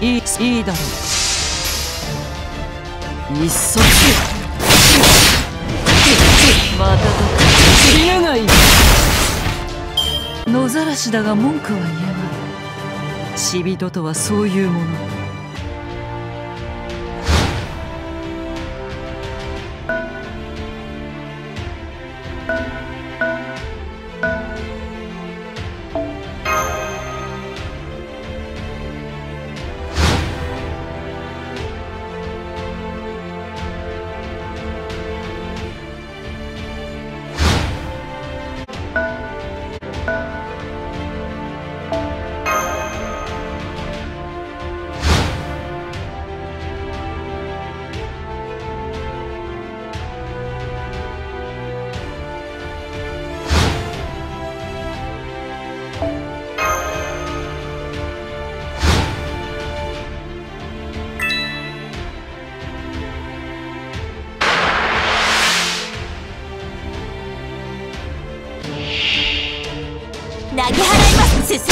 いいいいだろう。いっそまたと知りやがい野ざらしだが文句は言えない死人とはそう。いう。もの進み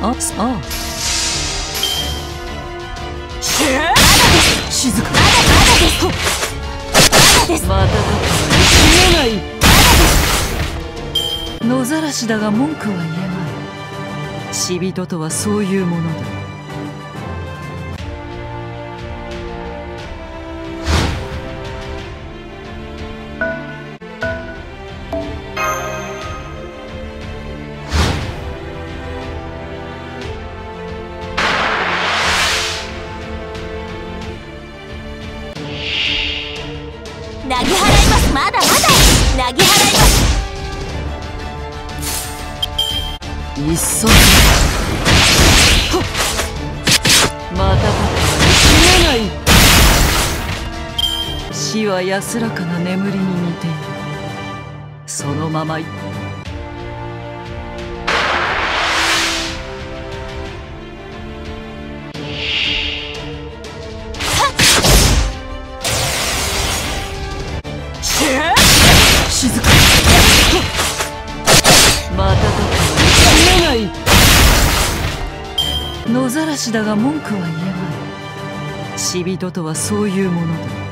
ますああ静かまだまだです。まただから言えない野ざらしだが文句は言えない。死人とはそういうものだ。ぎ払いますいっそ。またと死ねない。死は安らかな眠りに似ている。そのままい。静野ざらしだが文句は言えない。死人とはそういうものだ。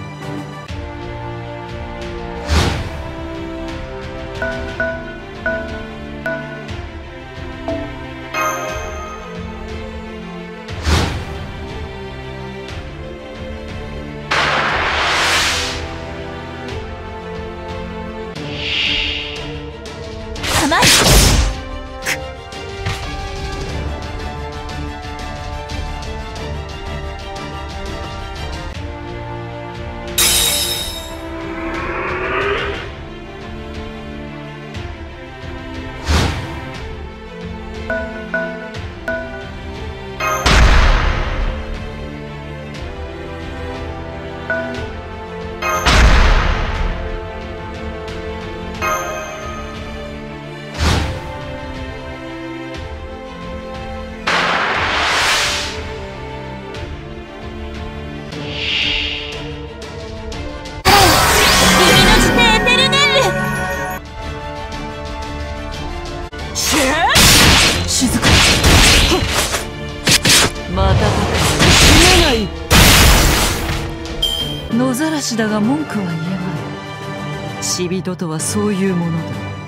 しだが文句は言えない。死人とはそういうものだ。